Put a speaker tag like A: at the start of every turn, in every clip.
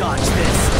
A: dodge this.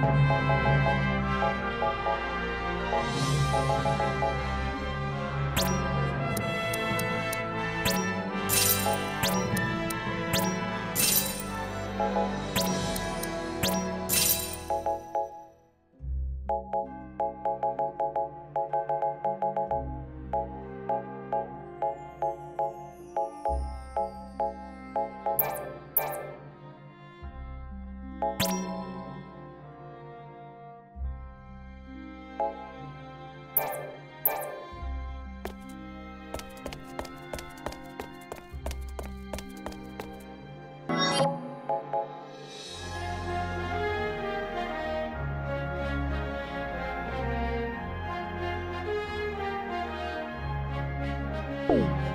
B: you oh